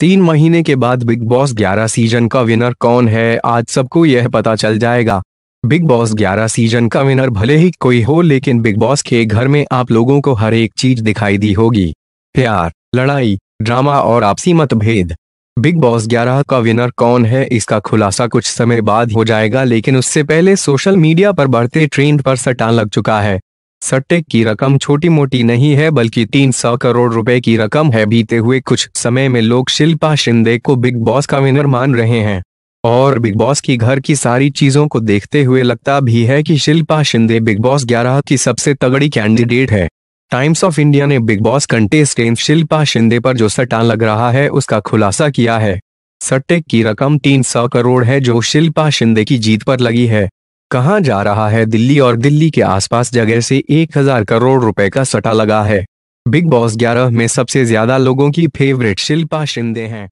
तीन महीने के बाद बिग बॉस 11 सीज़न का विनर कौन है, आज सबको यह पता चल जाएगा। बिग बॉस 11 सीज़न का विनर भले ही कोई हो, लेकिन बिग बॉस के घर में आप लोगों को हर एक चीज़ दिखाई दी होगी। प्यार, लड़ाई, ड्रामा और आपसी मतभेद। बिग बॉस 11 का विनर कौन है, इसका खुलासा कुछ समय बाद हो जाएगा, लेकिन उससे पहले सोशल मीडिया पर बढ़ते ट्रेंड पर सटान लग चुका है। सट्टे की रकम छोटी मोटी नहीं है, बल्कि तीन सौ करोड़ रुपए की रकम है। बीते हुए कुछ समय में लोग शिल्पा शिंदे को बिग बॉस का विनर मान रहे हैं। और बिग बॉस की घर की सारी चीज़ों को देखते हुए लगता भी है कि शिल्पा शिंदे बिग बॉस 11 की सबसे तगड़ी कैंडिडेट है। टाइम्स ऑफ़ इंडिया ने Bigg Boss contestant Shilpa Shinde पर जो सट्टा लग रहा है, उसका खुलासा किया है। सट्टे की रकम तीन सौ करोड़ है, जो शिल्पा शिंदे की जीत पर लगी है। कहा जा रहा है दिल्ली और दिल्ली के आसपास जगह से एक हज़ार करोड़ रुपए का सटा लगा है। बिग बॉस 11 में सबसे ज़्यादा लोगों की फेवरेट शिल्पा शिंदे हैं।